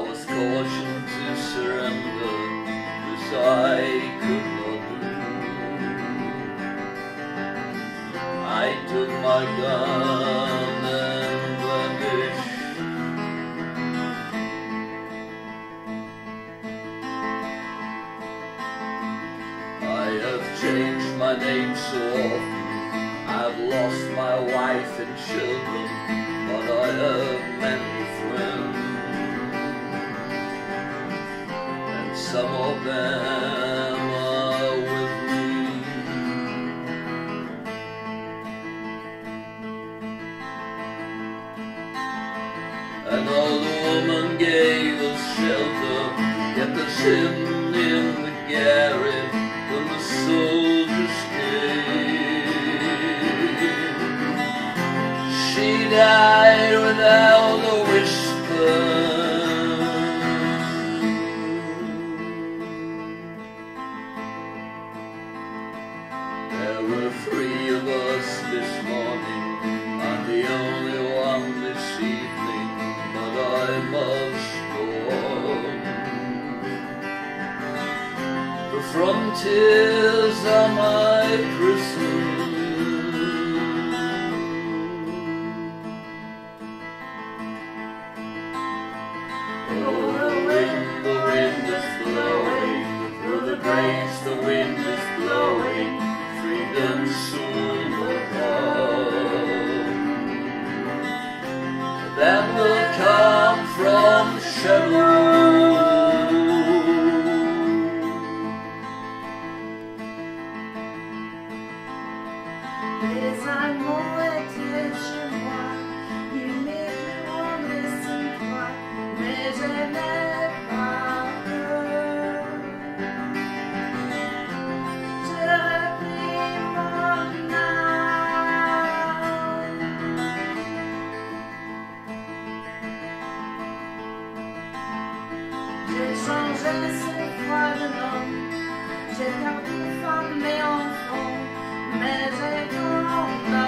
with cautioned to surrender, this I could not do. I took my gun and vanished. I have changed my name so often. I've lost my wife and children, but I have many some of them are with me. An old woman gave us shelter, yet the garret There were three of us this morning. I'm the only one this evening, but I must go on. The frontiers are my prison. Oh, the wind, the wind is blowing through the graves. The wind That will come from Sharon. Les Allemands étaient chez J'étais cette fois jeune homme, j'étais un femme et enfant, mais j'ai tout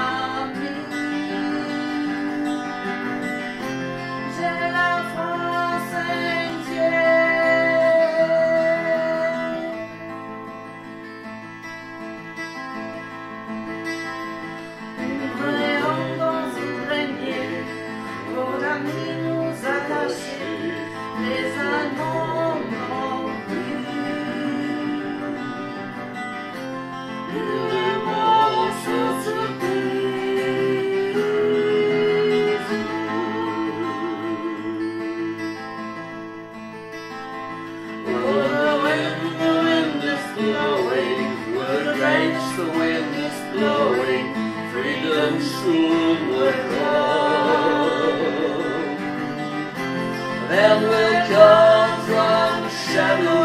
the wind, is blowing, freedom soon will come. Then will come from shadow